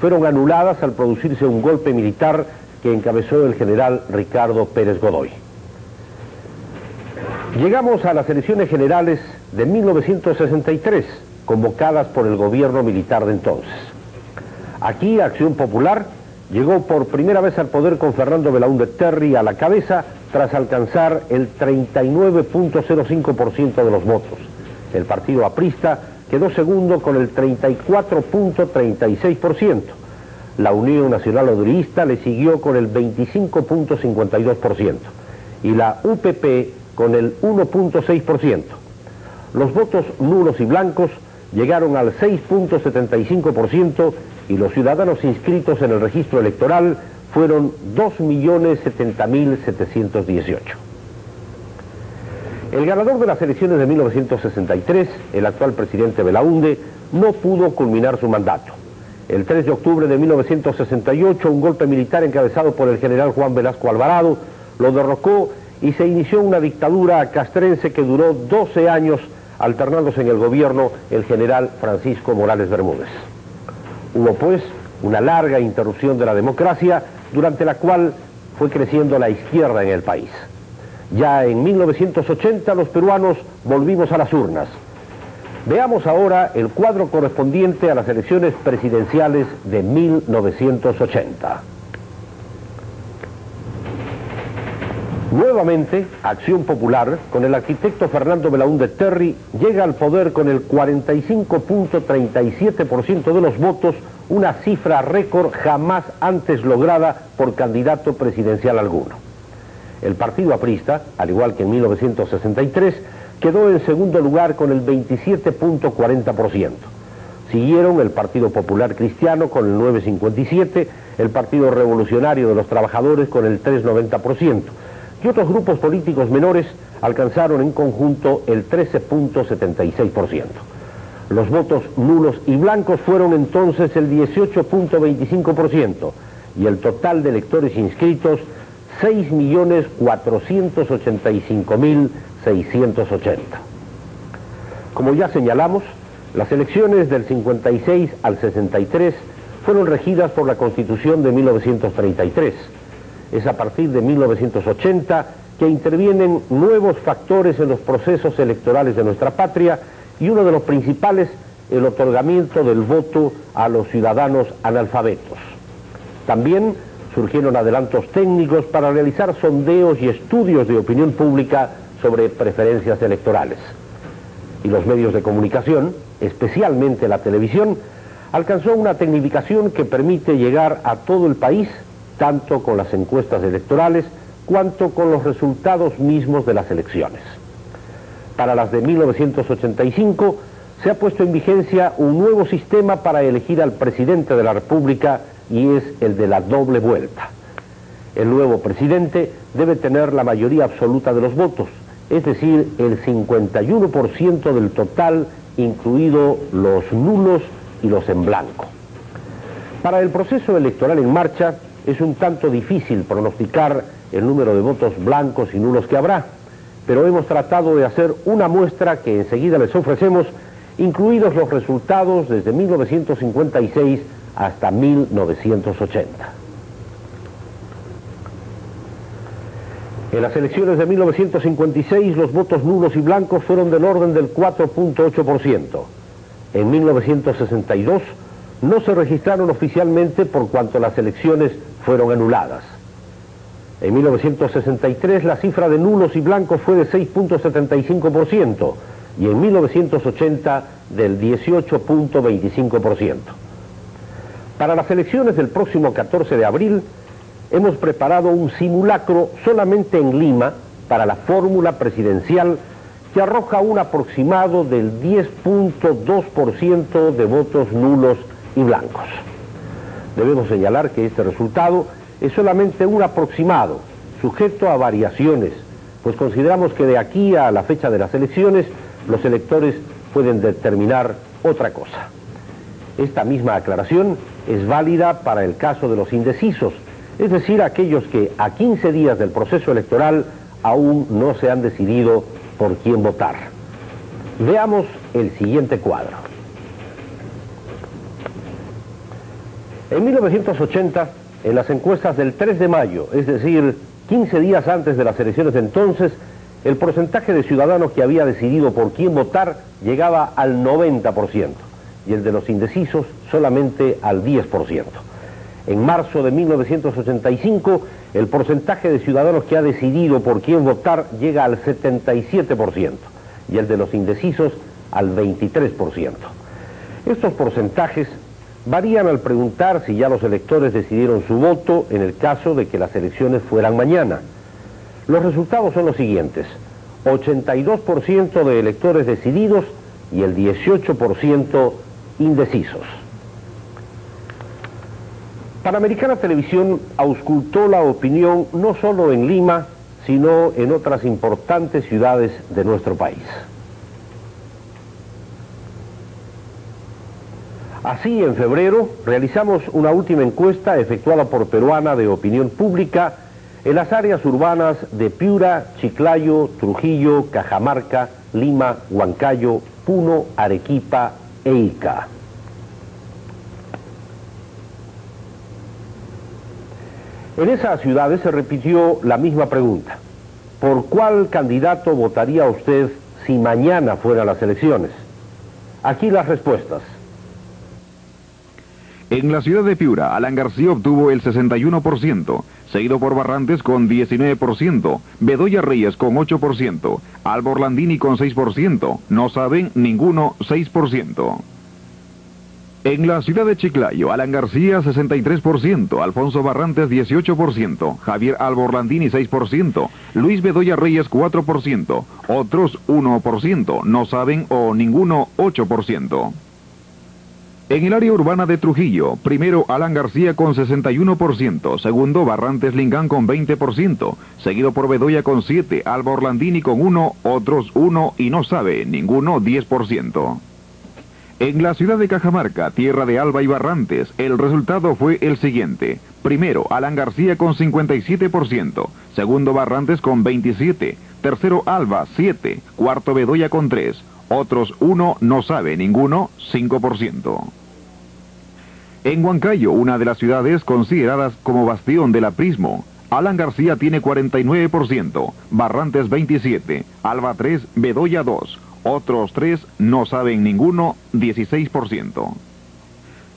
fueron anuladas al producirse un golpe militar que encabezó el general Ricardo Pérez Godoy. Llegamos a las elecciones generales de 1963, convocadas por el gobierno militar de entonces. Aquí Acción Popular llegó por primera vez al poder con Fernando Belaúnde Terry a la cabeza tras alcanzar el 39.05% de los votos. El partido aprista quedó segundo con el 34.36%. La Unión Nacional Odrista le siguió con el 25.52% y la UPP con el 1.6%. Los votos nulos y blancos llegaron al 6.75% y los ciudadanos inscritos en el registro electoral fueron 2.070.718. El ganador de las elecciones de 1963, el actual presidente Belaunde, no pudo culminar su mandato. El 3 de octubre de 1968, un golpe militar encabezado por el general Juan Velasco Alvarado lo derrocó y se inició una dictadura castrense que duró 12 años, alternándose en el gobierno el general Francisco Morales Bermúdez. Hubo pues una larga interrupción de la democracia durante la cual fue creciendo la izquierda en el país. Ya en 1980 los peruanos volvimos a las urnas. Veamos ahora el cuadro correspondiente a las elecciones presidenciales de 1980. Nuevamente, Acción Popular, con el arquitecto Fernando Belaúnde Terry, llega al poder con el 45.37% de los votos, una cifra récord jamás antes lograda por candidato presidencial alguno. El partido aprista, al igual que en 1963, quedó en segundo lugar con el 27.40%. Siguieron el Partido Popular Cristiano con el 9.57%, el Partido Revolucionario de los Trabajadores con el 3.90%, y otros grupos políticos menores alcanzaron en conjunto el 13.76%. Los votos nulos y blancos fueron entonces el 18.25% y el total de electores inscritos 6.485.680. Como ya señalamos, las elecciones del 56 al 63 fueron regidas por la Constitución de 1933. Es a partir de 1980 que intervienen nuevos factores en los procesos electorales de nuestra patria y uno de los principales, el otorgamiento del voto a los ciudadanos analfabetos. También surgieron adelantos técnicos para realizar sondeos y estudios de opinión pública sobre preferencias electorales. Y los medios de comunicación, especialmente la televisión, alcanzó una tecnificación que permite llegar a todo el país, tanto con las encuestas electorales, cuanto con los resultados mismos de las elecciones. Para las de 1985 se ha puesto en vigencia un nuevo sistema para elegir al presidente de la República y es el de la doble vuelta. El nuevo presidente debe tener la mayoría absoluta de los votos, es decir, el 51% del total, incluido los nulos y los en blanco. Para el proceso electoral en marcha es un tanto difícil pronosticar el número de votos blancos y nulos que habrá, pero hemos tratado de hacer una muestra que enseguida les ofrecemos, incluidos los resultados desde 1956 hasta 1980. En las elecciones de 1956 los votos nulos y blancos fueron del orden del 4.8%. En 1962 no se registraron oficialmente por cuanto las elecciones fueron anuladas. En 1963 la cifra de nulos y blancos fue de 6.75% y en 1980 del 18.25%. Para las elecciones del próximo 14 de abril hemos preparado un simulacro solamente en Lima para la fórmula presidencial que arroja un aproximado del 10.2% de votos nulos y blancos. Debemos señalar que este resultado es solamente un aproximado, sujeto a variaciones, pues consideramos que de aquí a la fecha de las elecciones los electores pueden determinar otra cosa. Esta misma aclaración es válida para el caso de los indecisos, es decir, aquellos que a 15 días del proceso electoral aún no se han decidido por quién votar. Veamos el siguiente cuadro. En 1980, en las encuestas del 3 de mayo, es decir, 15 días antes de las elecciones de entonces, el porcentaje de ciudadanos que había decidido por quién votar llegaba al 90% y el de los indecisos solamente al 10%. En marzo de 1985, el porcentaje de ciudadanos que ha decidido por quién votar llega al 77% y el de los indecisos al 23%. Estos porcentajes varían al preguntar si ya los electores decidieron su voto en el caso de que las elecciones fueran mañana. Los resultados son los siguientes. 82% de electores decididos y el 18% indecisos. Panamericana Televisión auscultó la opinión no solo en Lima, sino en otras importantes ciudades de nuestro país. Así, en febrero, realizamos una última encuesta efectuada por Peruana de Opinión Pública en las áreas urbanas de Piura, Chiclayo, Trujillo, Cajamarca, Lima, Huancayo, Puno, Arequipa e Ica. En esas ciudades se repitió la misma pregunta. ¿Por cuál candidato votaría usted si mañana fueran las elecciones? Aquí las respuestas. En la ciudad de Piura, Alan García obtuvo el 61%, seguido por Barrantes con 19%, Bedoya Reyes con 8%, Alba Orlandini con 6%, no saben ninguno 6%. En la ciudad de Chiclayo, Alan García 63%, Alfonso Barrantes 18%, Javier Alba Orlandini 6%, Luis Bedoya Reyes 4%, otros 1%, no saben o ninguno 8%. En el área urbana de Trujillo, primero Alan García con 61%, segundo Barrantes Lingán con 20%, seguido por Bedoya con 7, Alba Orlandini con 1, otros 1 y no sabe, ninguno 10%. En la ciudad de Cajamarca, tierra de Alba y Barrantes, el resultado fue el siguiente. Primero, Alan García con 57%, segundo Barrantes con 27%, tercero Alba 7%, cuarto Bedoya con 3%, otros 1 no sabe ninguno 5%. En Huancayo, una de las ciudades consideradas como bastión del aprismo, Alan García tiene 49%, Barrantes 27%, Alba 3, Bedoya 2, otros 3 no saben ninguno, 16%.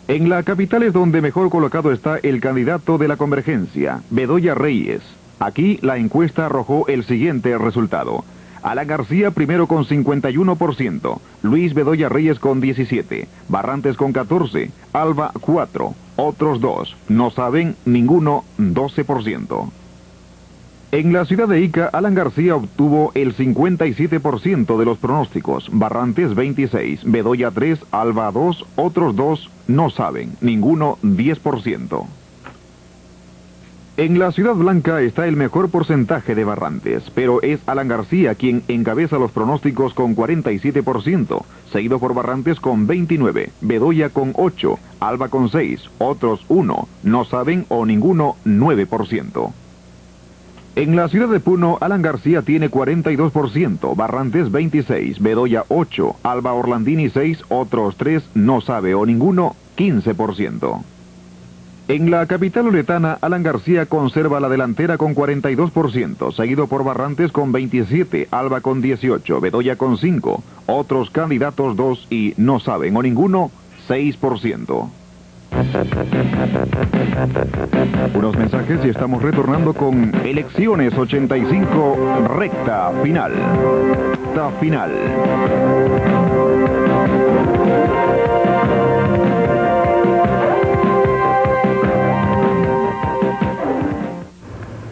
En la capital es donde mejor colocado está el candidato de la convergencia, Bedoya Reyes. Aquí la encuesta arrojó el siguiente resultado. Alan García primero con 51%, Luis Bedoya Reyes con 17%, Barrantes con 14%, Alba 4%, otros 2%, no saben ninguno 12%. En la ciudad de Ica, Alan García obtuvo el 57% de los pronósticos, Barrantes 26, Bedoya 3, Alba 2, otros 2 no saben, ninguno 10%. En la Ciudad Blanca está el mejor porcentaje de Barrantes, pero es Alan García quien encabeza los pronósticos con 47%, seguido por Barrantes con 29, Bedoya con 8, Alba con 6, otros 1, no saben o ninguno 9%. En la ciudad de Puno, Alan García tiene 42%, Barrantes 26, Bedoya 8, Alba Orlandini 6, otros 3 no sabe o ninguno 15%. En la capital oletana, Alan García conserva la delantera con 42%, seguido por Barrantes con 27, Alba con 18, Bedoya con 5, otros candidatos 2 y no saben o ninguno 6%. Unos mensajes y estamos retornando con Elecciones 85, recta final. Recta final.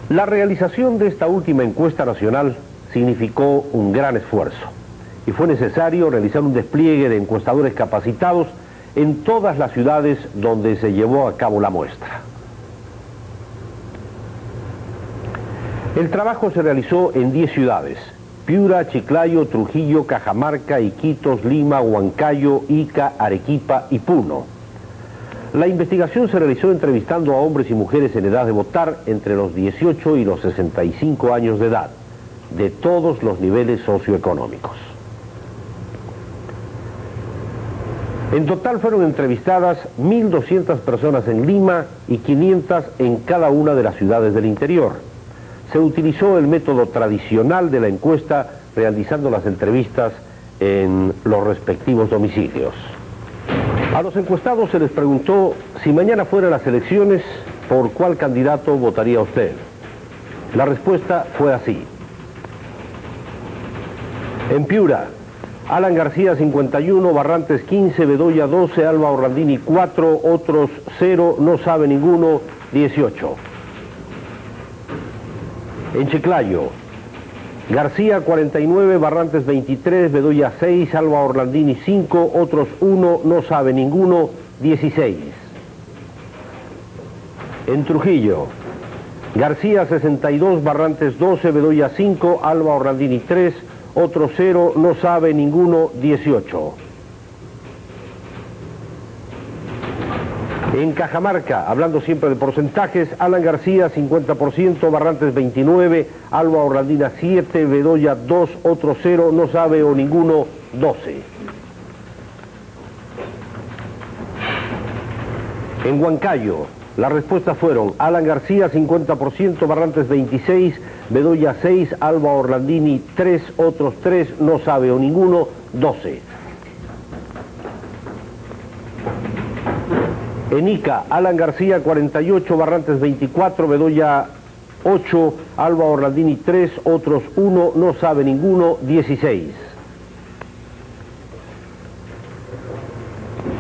La realización de esta última encuesta nacional significó un gran esfuerzo y fue necesario realizar un despliegue de encuestadores capacitados en todas las ciudades donde se llevó a cabo la muestra. El trabajo se realizó en 10 ciudades, Piura, Chiclayo, Trujillo, Cajamarca, Iquitos, Lima, Huancayo, Ica, Arequipa y Puno. La investigación se realizó entrevistando a hombres y mujeres en edad de votar entre los 18 y los 65 años de edad, de todos los niveles socioeconómicos. En total fueron entrevistadas 1.200 personas en Lima y 500 en cada una de las ciudades del interior. Se utilizó el método tradicional de la encuesta realizando las entrevistas en los respectivos domicilios. A los encuestados se les preguntó si mañana fueran las elecciones, ¿por cuál candidato votaría usted? La respuesta fue así. En Piura, Alan García 51, Barrantes 15, Bedoya 12, Alba Orlandini 4, otros 0, no sabe ninguno, 18. En Chiclayo, García 49, Barrantes 23, Bedoya 6, Alba Orlandini 5, otros 1, no sabe ninguno, 16. En Trujillo, García 62, Barrantes 12, Bedoya 5, Alba Orlandini 3, otro 0, no sabe ninguno, 18. En Cajamarca, hablando siempre de porcentajes, Alan García 50%, Barrantes 29, Alba Orlandina 7, Bedoya 2, otro 0, no sabe o ninguno 12. En Huancayo, las respuestas fueron Alan García 50%, Barrantes 26, Bedoya 6, Alba Orlandini 3, otros 3, no sabe o ninguno 12. En Ica, Alan García 48, Barrantes 24, Bedoya 8, Alba Orlandini 3, otros 1, no sabe ninguno 16.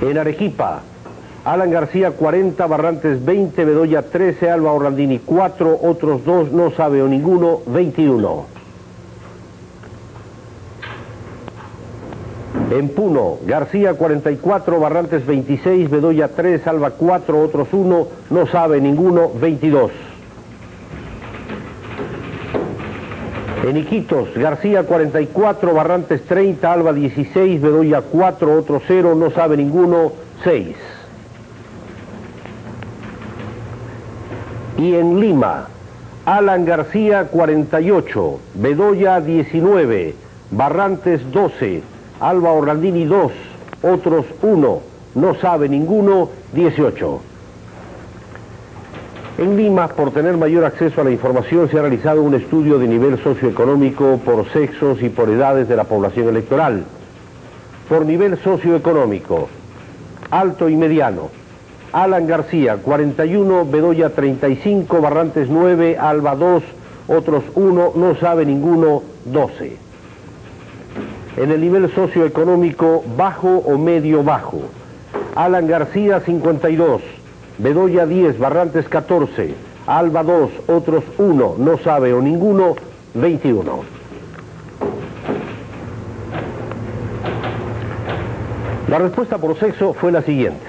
En Arequipa, Alan García 40, Barrantes 20, Bedoya 13, Alba Orlandini 4, otros 2, no sabe o ninguno, 21. En Puno, García 44, Barrantes 26, Bedoya 3, Alba 4, otros 1, no sabe ninguno, 22. En Iquitos, García 44, Barrantes 30, Alba 16, Bedoya 4, otros 0, no sabe ninguno, 6. Y en Lima, Alan García 48, Bedoya 19, Barrantes 12, Alba Orlandini 2, otros 1, no sabe ninguno, 18. En Lima, por tener mayor acceso a la información, se ha realizado un estudio de nivel socioeconómico por sexos y por edades de la población electoral. Por nivel socioeconómico, alto y mediano, Alan García, 41, Bedoya 35, Barrantes 9, Alba 2, otros 1, no sabe ninguno, 12. En el nivel socioeconómico bajo o medio bajo, Alan García 52, Bedoya 10, Barrantes 14, Alba 2, otros 1, no sabe o ninguno, 21. La respuesta por sexo fue la siguiente.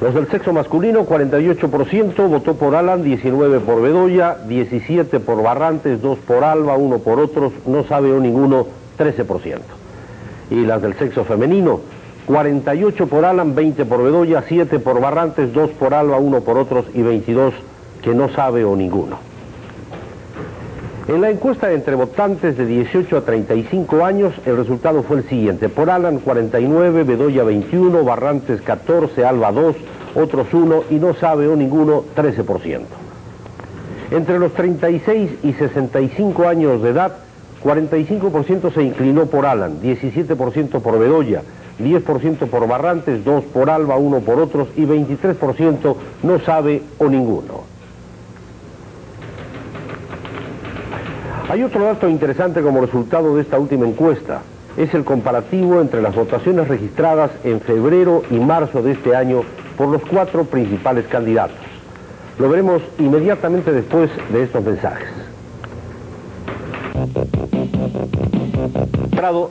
Los del sexo masculino, 48% votó por Alan, 19 por Bedoya, 17 por Barrantes, 2 por Alba, 1 por otros, no sabe o ninguno, 13%. Y las del sexo femenino, 48 por Alan, 20 por Bedoya, 7 por Barrantes, 2 por Alba, 1 por otros y 22 que no sabe o ninguno. En la encuesta entre votantes de 18 a 35 años, el resultado fue el siguiente. Por Alan 49, Bedoya 21, Barrantes 14, Alba 2, otros 1 y no sabe o ninguno 13%. Entre los 36 y 65 años de edad, 45% se inclinó por Alan, 17% por Bedoya, 10% por Barrantes, 2 por Alba, 1 por otros y 23% no sabe o ninguno. Hay otro dato interesante como resultado de esta última encuesta. Es el comparativo entre las votaciones registradas en febrero y marzo de este año por los cuatro principales candidatos. Lo veremos inmediatamente después de estos mensajes. Prado